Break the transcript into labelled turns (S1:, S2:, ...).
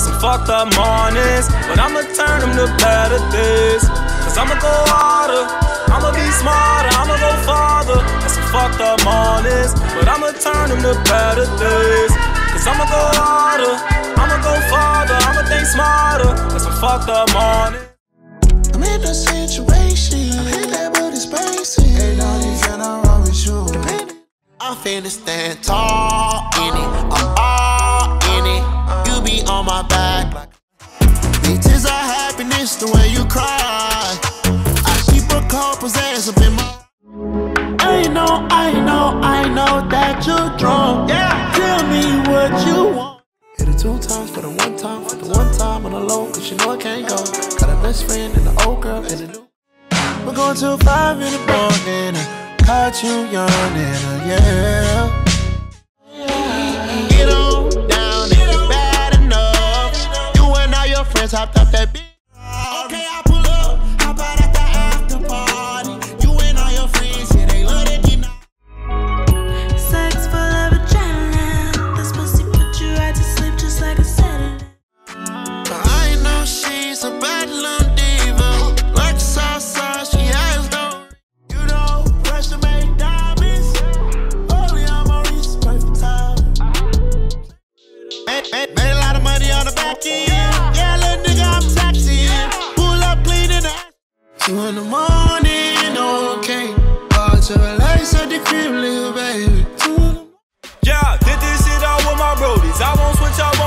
S1: and some fucked up mornings. But I'ma turn them to better days. Cause I'ma go harder, I'ma be smarter, I'ma go farther. And some fucked up mornings. But I'ma turn them to better days. Cause I'ma go harder, I'ma go farther, I'ma think smarter. And some fucked up mornings.
S2: I'm in a situation. I hit that booty spacing. Hey, darling, can I roll with you? I'm finna stand tall in it. My back. Happiness the way you cry. I keep a couple ass up in my. I know, I know, I know that you're drunk. Yeah. Tell me what you want. Hit it two times for the one time, for the one time on the low, cause you know I can't go. Got a best friend and an old girl and a new. We're going till five in the morning. I caught you yawning, uh, yeah. All hopped up that bitch. Okay, I pull up. How about at the after party? You and all your friends, yeah, they love that you know.
S3: Sex full of adrenaline. This pussy put you right to sleep just like a sedative.
S2: I know she's a bad little diva. Like salsa, she has no. You know, pressure make diamonds. Only I'm on reach pray for time. Made, made, made a lot of money on the back end. Two in the morning, okay. Hard to relax at the crib, little baby.
S1: Yeah, did this shit out with my brodies. I won't switch out